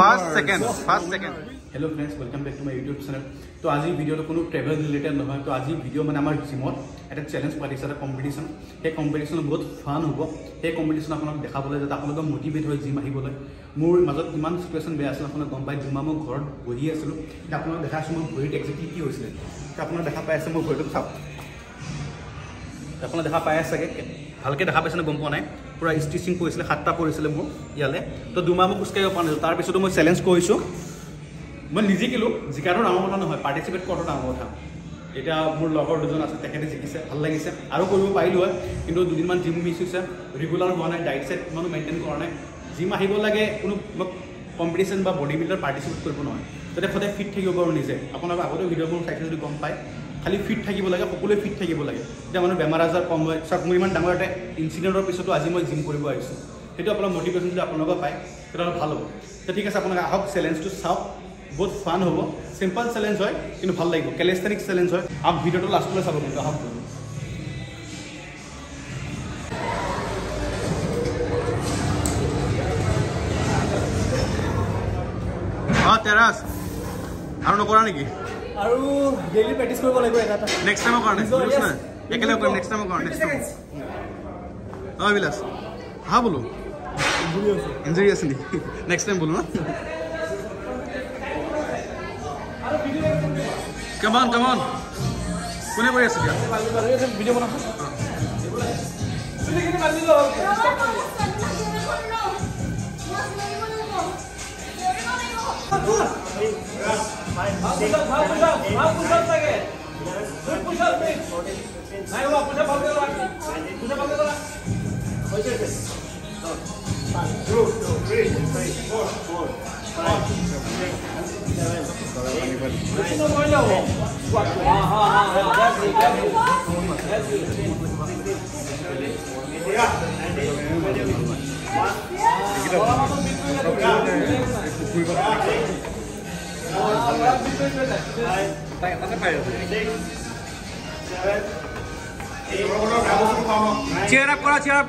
First second first second hello' friends welcome back to my YouTube channel তো আজিৰ ভিডিঅ'টো কোনো ট্ৰেভেল ৰিলেটেড নহয় তো আজিৰ ভিডিঅ' মানে আমাৰ জিমত এটা চেলেঞ্জ পাতিছে এটা কম্পিটিশ্যন সেই কম্পিটিশ্যনত বহুত ফান হ'ব সেই কম্পিটিশ্যন আপোনাক দেখাবলৈ যাতে আপোনালোকে মটিভেট হয় জিম আহিবলৈ। মোৰ মাজত ইমান চিটুৱেশ্যন বেয়া আছিল আপোনালোকে গম পাই দুমাহ মই ঘৰত বহি আছিলোঁ। এতিয়া আপোনালোক দেখা আছোঁ মোৰ ভৰিত একজেক্টলি কি হৈছিলে। এতিয়া আপোনাক দেখা পাই আছে মোৰ ভৰিটোক চাওক আপোনালোকে দেখা পাই আছে ভালকৈ দেখা পাইছেনে গম পোৱা নাই? পূৰা ষ্টিচিং কৰিছিলে সাতটা পৰিছিলে মোৰ ইয়ালৈ। তো দুমাহ মই খোজকাঢ়িব পৰা নাছিলোঁ। তাৰপিছতো মই চেলেঞ্জ কৰিছোঁ। মই নিজিকিলোঁ জিকাটো ডাঙৰ কথা নহয় পাৰ্টিচিপেট কৰাটো ডাঙৰ কথা। এতিয়া মোৰ লগৰ দুজন আছে তেখেতে জিকিছে ভাল লাগিছে। আৰু কৰিব পাৰিলোঁ হয় কিন্তু দুদিনমান জিম মিছ হৈছে। ৰেগুলাৰ হোৱা নাই ডাইট চাইট ইমানো মেইনটেইন কৰা নাই। জিম আহিব লাগে কোনো কম্পিটিশ্যন বা বডি বিল্ডাৰ পাৰ্টিচিপেট কৰিব নহয় যাতে সদায় ফিট থাকিব পাৰোঁ নিজে। আপোনালোকে আগতে ভিডিঅ'বোৰ চাইছে যদি গম পায়। খালি ফিট থাকিব লাগে সকলোৱে ফিট থাকিব লাগে। তেতিয়া মানুহ বেমাৰ আজাৰ কম হয় চাওক মোৰ ইমান ডাঙৰ এটা ইনচিডেণ্টৰ পিছতো আজি মই জিম কৰিব আহিছোঁ। সেইটো আপোনাৰ মটিভেশ্যন যদি আপোনালোকৰ পায় তেতিয়াহ'লে ভাল হ'ব। তো ঠিক আছে আপোনালোকে আহক চেলেঞ্জটো চাওক বহুত ফান হ'ব। চিম্পল চেলেঞ্জ হয় কিন্তু ভাল লাগিব। কেলেষ্টেনিক চেলেঞ্জ হয়। আহক ভিডিঅ'টো লাষ্টলৈ চাব কিন্তু আহক। অঁ তেৰাছ। আৰু নকৰা নেকি? আৰু ডেইলি প্ৰেক্টিচ কৰিব লাগিব এটা এটা। নেক্সট টাইমৰ কাৰণে একেলগে কৰিম নেক্সট টাইমৰ কাৰণে নেক্সট টাইম অঁ বিলাস। হা বোলো? ইঞ্জুৰি আছে। নেকি? নেক্সট টাইম বোলো না কামান কামান কোনে কৰি আছে 5 push up 5 push up 5 push up lage full push up me nahi hua push up bhag raha push up bhag raha ho jaye this 2 2 3 4 4 5 6 7 8 no more no ha ha ha that's it that's it that's it yeah and then one yeah Vaya, pasa para allá. Cheer up करो, cheer up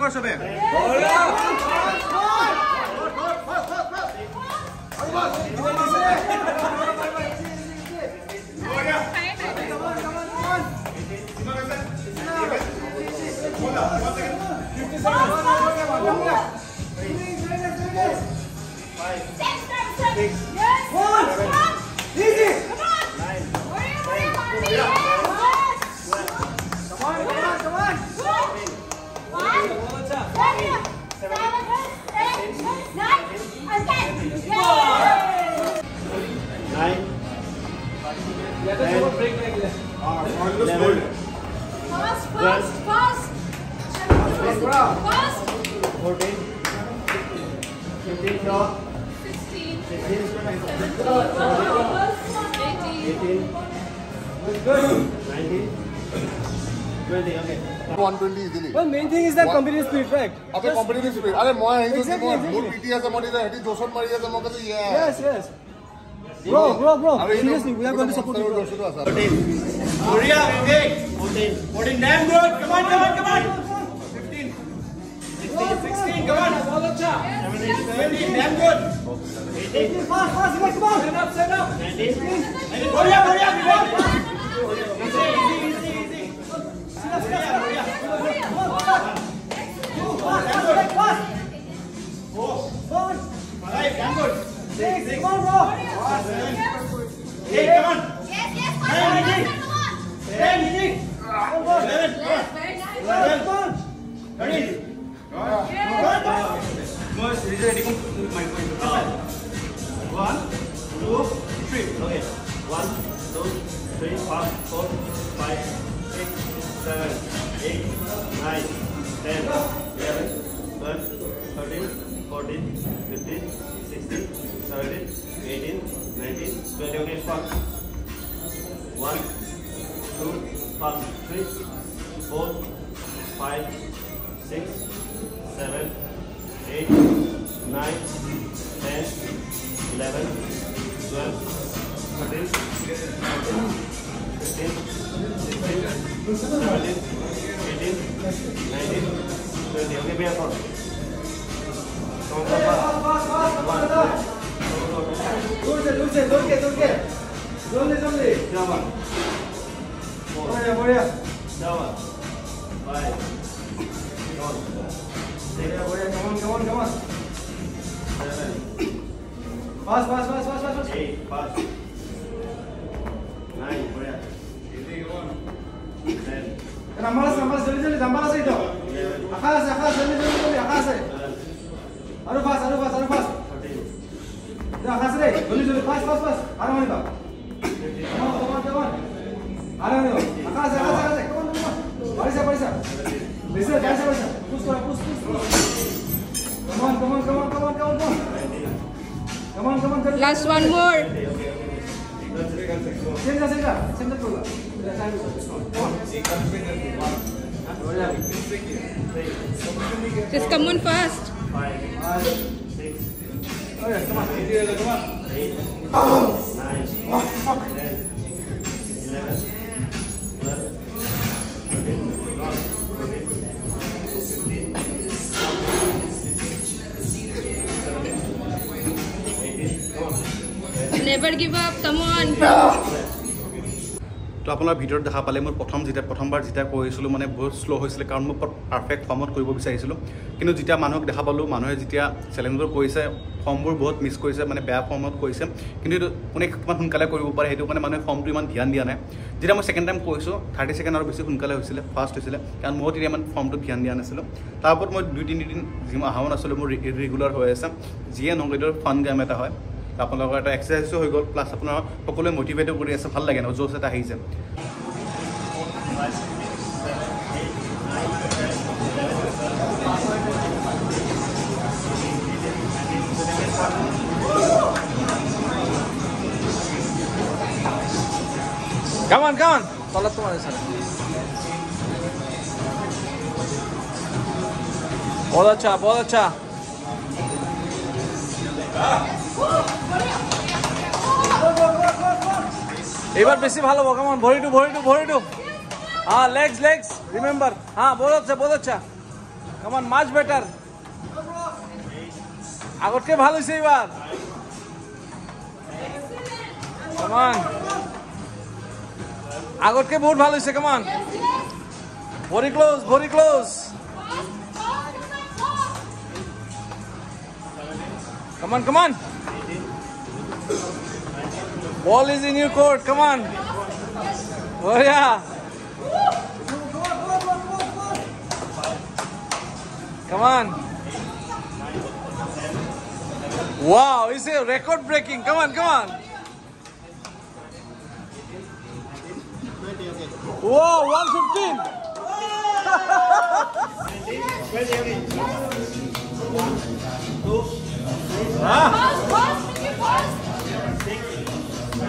Fast, fast, fast. Fast. 14. 15 draw. 16. 16. 18. Good. 19. 20. Okay. 120 easily. Well, main thing is that One. competitive spirit, right? Abe competitive spirit. Arey, moi, I think exactly, exactly. More PT as a mod is a heady. 200 mod is a mod. Yes, yes. Bro, bro, bro. Seriously, we are going to support you, bro. 14. Korea, Vivek. 14. 14. Damn good. Come on, come on, come on. 15. 16, 16. Come on. Yes, 17. Damn good. 18. Fast, fast. Come on, come on. Stand up, stand up. 19. Korea, Korea. 8, 9, 10, 11, 12, 13, 14, 15, 16, 17, 18, 19, 20. Okay, 1, 2, 5, 6, 7, 8, 9, 10, 11, 12, 13, 14, 15, 16, 17, Rambalas, rambalas, jeli jeli, rambalas itu. Akas, akas, jeli jeli, akas. আরো fast আরো fast আরো fast যা হাস রে জলদি জলদি fast fast fast আর মানে দাও কমান কমান কমান আর মানে দাও আকাশ আকাশ আকাশ কমান কমান পরিসা পরিসা বেশি পরিসা পরিসা পুশ কর push push come on come on come on come on come on come on come on come on last one more centre centre centre করলা Just come on fast yeah, come on, come on. Never give up, come on. No. তো আপোনাৰ ভিডিঅ'ত দেখা পালে মোৰ প্ৰথম যেতিয়া প্ৰথমবাৰ যেতিয়া কৰিছিলোঁ মানে বহুত শ্ল' হৈছিলে কাৰণ মই পাৰফেক্ট ফৰ্মত কৰিব বিচাৰিছিলোঁ। কিন্তু যেতিয়া মানুহক দেখা পালোঁ মানুহে যেতিয়া চেলেঞ্জবোৰ কৰিছে ফৰ্মবোৰ বহুত মিছ কৰিছে মানে বেয়া ফৰ্মত কৰিছে কিন্তু এইটো কোনে কিমান সোনকালে কৰিব পাৰে সেইটো কাৰণে মানুহে ফৰ্মটো ইমান ধ্যান দিয়া নাই। যেতিয়া মই ছেকেণ্ড টাইম কৰিছোঁ থাৰ্টি ছেকেণ্ড আৰু বেছি সোনকালে হৈছিলে ফাৰ্ষ্ট হৈছিলে কাৰণ মই তেতিয়া ইমান ফৰ্মটোত ধ্যান দিয়া নাছিলোঁ। তাৰ ওপৰত মই দুই তিনিদিন জিম অহাও নাছিলোঁ মোৰ ৰেগুলাৰ হৈ আছে। যিয়ে নহওক এইটো ফান গেম এটা হয়। আপোনালোকৰ এটা এক্সাৰচাইজো হৈ গ'ল প্লাছ আপোনাৰ সকলোৱে মটিভেটো কৰি আছে ভালো লাগে ন জ'চ এটা আহি Come on, come on. তলত তোমাৰ আচ্ছা বহুত আচ্ছা। এইবাৰ বেছি ভালো কামন ভৰিটো ভৰিটো ভৰিটো হা লেগস লেগস রিমেম্বার হ্যাঁ বহুত আচ্ছা কামন মাছ বেটার আগতকে ভালো হৈছে এইবাৰ কামন আগতকে বহুত ভালো হৈছে কামন ভৰি ক্লোজ ভৰি close come on come on Ball is in your court. Come on. Oh yeah. Come on. Wow, it's a record breaking. Come on, come on. Whoa, 115. Fast,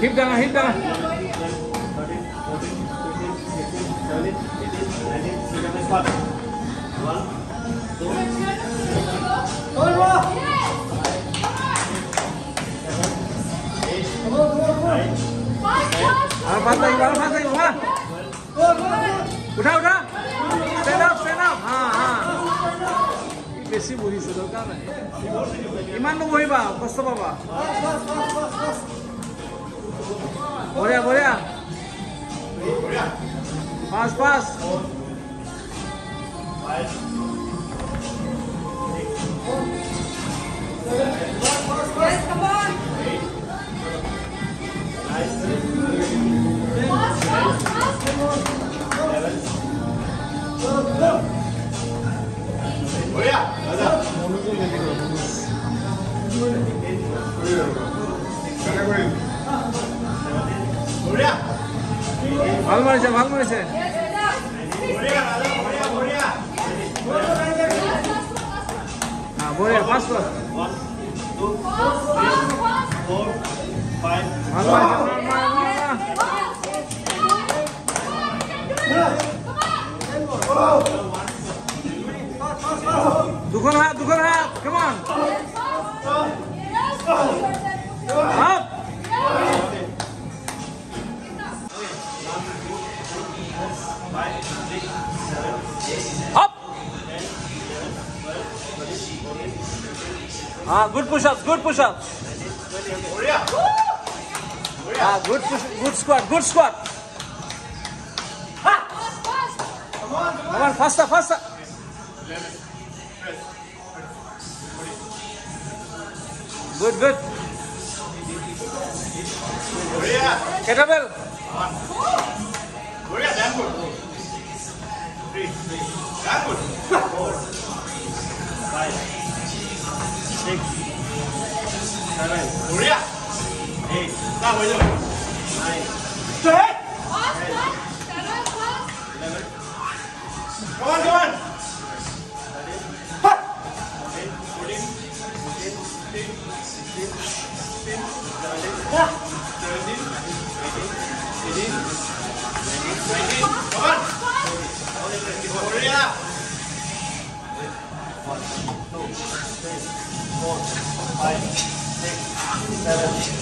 Hip down, hip down. One, two, three, four. Five, five, five. Five, five, five. Five, five, five. Five, five, five. Five, five, five. বেছি বহিছে দৰকাৰ নাই। ইমান নবহিবা কষ্ট পাবা। বঢ়িয়া বঢ়িয়া। পাঁচ পাঁচ Yes, come 왕만원 차, 왕만원 차. 아, 뭐야, 봤어. 왕만원 차. 누구나, 누구나, come on. 아, Ah, good push-ups, good push-ups. Ah, good push, good squat, good squat. Come on, come on, faster, faster. Good, good. Kettlebell. five, six, seven, eight, nine, ten, eleven. Come on, come on. Come on! Hurry up! eleven, twelve, thirteen, fourteen, fifteen, sixteen, seventeen,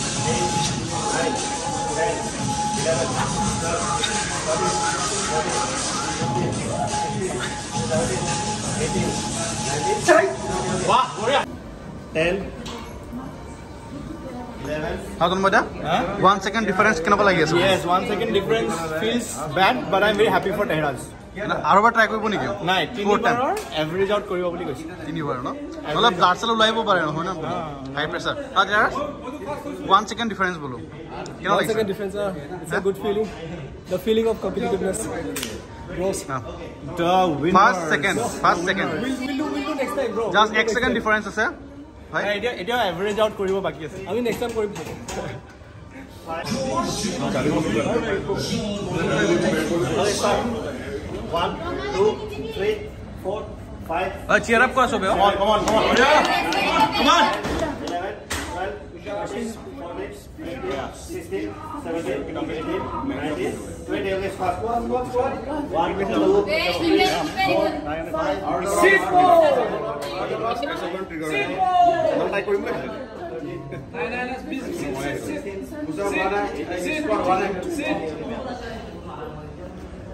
eighteen, nineteen, twenty. Ten. How come, brother? Huh? One second difference. Yes, one second difference feels bad, but I'm very happy for Tehrans. আৰু বা try কৰিব নেকি? নাই average out কৰিব বুলি কৈছে। তিনিবাৰ ন? নহ'লে ব্লাড চেল ওলাই আহিব পাৰে নহয় ন? High pressure one second difference বোলো। Good feeling the feeling of competitiveness One, two, three, four, five. Uh, cheer up, Kosovo. Come on, come on, come on. Yeah. Come on. Eleven, twelve, thirteen, fourteen, fifteen, sixteen, seventeen, eighteen, nineteen, twenty. Okay, fast. Squat, squat, squat. One, two, three, four, five. Sit more. Sit more. One type of English. नहीं नहीं नहीं sit sit sit sit sit sit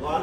one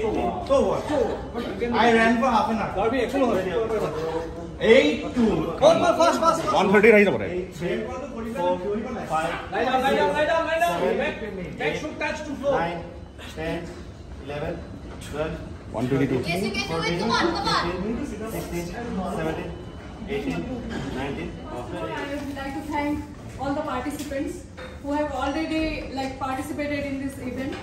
So what? So what? I ran for half an hour. That'll be excellent. Eight two. One more fast fast. One thirty right over. Eight three. Four five. Lie down, lie down, lie down, lie Nine, ten, eleven, twelve. 122. Yes, you can do it. Come on, come on. 16, 17, 18, 19. I would like to thank all the participants who have already like participated in this event.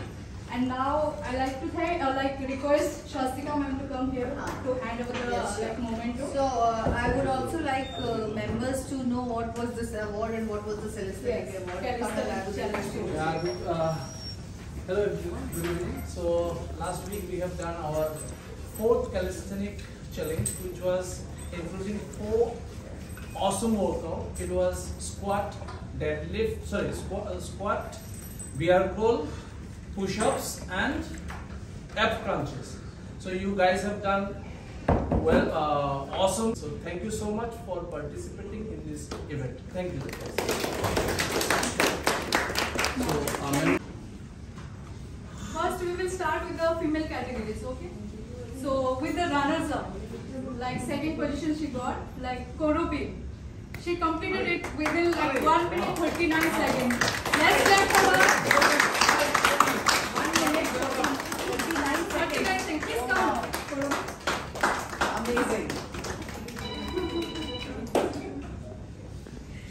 And now I like to thank, uh, like request Shastika ma'am to come here to hand over the like memento. So uh, I would also like uh, members to know what was this award and what was the calisthenic Yes, award. calisthenic Come and challenge. show. Yeah, good, uh, hello everyone, good evening. So last week we have done our fourth calisthenic challenge, which was including four awesome workout. It was squat, deadlift, sorry, squat, uh, squat, bear crawl, push-ups, and ab crunches. So you guys have done well, uh, awesome. So thank you so much for participating in this event. Thank you. So, um, First, we will start with the female categories, okay? So, with the runners up, like second position she got, like Korobi. She completed it within like 1 minute 39 seconds. Let's clap for her. 1 minute 39. Please count. Amazing.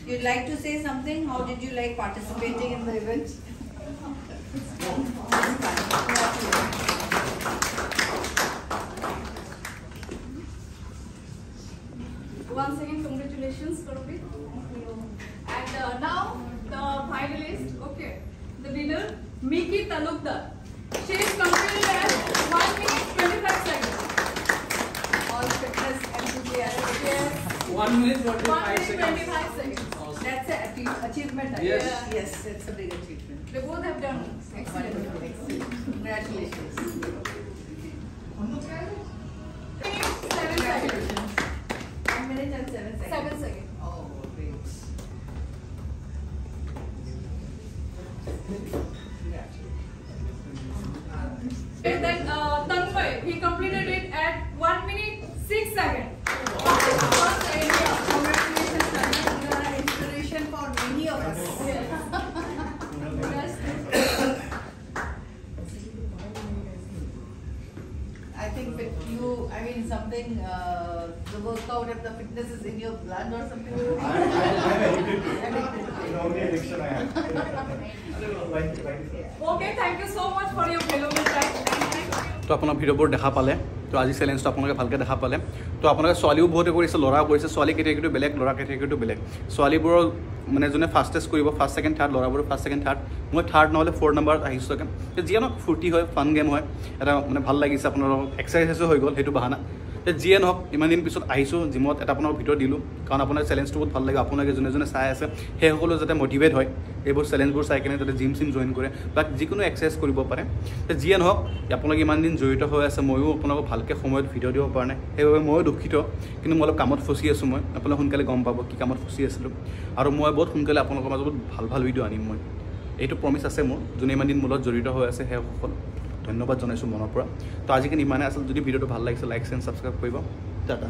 You'd like to say something? How did you like participating in the event? Once again, congratulations, Korobi. And uh, now, the finalist, okay, the winner, Miki Talukdar. She is completed at 1 minute 25 seconds. All fitness enthusiasts. Yes. One minute, 1 25 minute seconds. 25 seconds. That's an achievement. I Yes. guess. Yes, it's a big achievement. They both have done excellent. Wonderful. Excellent. Congratulations. Seven seconds. One minute and seven seconds. Seven seconds. I mean, something, uh, the workout and the fitness is in your blood or something. only addiction I have. Okay, thank you so much for your valuable time. তো আপোনাৰ ভিডিঅ'বোৰ দেখা পালে তো আজি চেলেঞ্জটো আপোনালোকে ভালকৈ দেখা পালে। তো আপোনালোকে ছোৱালীও বহুতে কৰিছে ল'ৰাও কৰিছে ছোৱালী কেটেগৰীটো বেলেগ ল'ৰা কেটেগৰীটো বেলেগ। ছোৱালীবোৰৰ মানে যোনে ফাৰ্ষ্টেষ্ট কৰিব ফাৰ্ষ্ট ছেকেণ্ড থাৰ্ড ল'ৰাবোৰৰ ফাৰ্ষ্ট ছেকেণ্ড থাৰ্ড মই থাৰ্ড নহ'লে ফ'ৰ নম্বৰত আহিছোঁ একে যিয়ে নহওক ফূৰ্তি হয় ফান গেম হয় এটা মানে ভাল লাগিছে আপোনালোকক এক্সাৰচাইজো হৈ গ'ল সেইটো বাহানা। তে যিয়ে নহওক ইমান দিন পিছত আহিছোঁ জিমত এটা আপোনাৰ ভিডিঅ' দিলোঁ কাৰণ আপোনাৰ চেলেঞ্জটো বহুত ভাল লাগে আপোনালোকে যোনে যোনে চাই আছে সেইসকলো যাতে মটিভেট হয় এইবোৰ চেলেঞ্জবোৰ চাই কিনে যাতে জিম চিম জইন কৰে বা যিকোনো এক্সাৰচাইজ কৰিব পাৰে। তে যিয়ে নহওক আপোনালোকে ইমান দিন জড়িত হৈ আছে ময়ো আপোনালোকক ভালকৈ সময়ত ভিডিঅ' দিব পৰা নাই সেইবাবে ময়ো দুখিত কিন্তু মই অলপ কামত ফচি আছোঁ মই আপোনালোকে সোনকালে গম পাব কি কামত ফচি আছিলোঁ। আৰু মই বহুত সোনকালে আপোনালোকৰ মাজত বহুত ভাল ভাল ভিডিঅ' আনিম মই। এইটো প্ৰমিছ আছে মোৰ যোনে ইমান দিন মোৰ লগত জড়িত হৈ আছে সেইসকল ধন্যবাদ জনাইছোঁ মনৰ পৰা। তো আজিকালি ইমানে আছিল যদি ভিডিঅ'টো ভাল লাগিছে লাইক চেণ্ড ছাবস্ক্ৰাইব কৰিব। টাটা।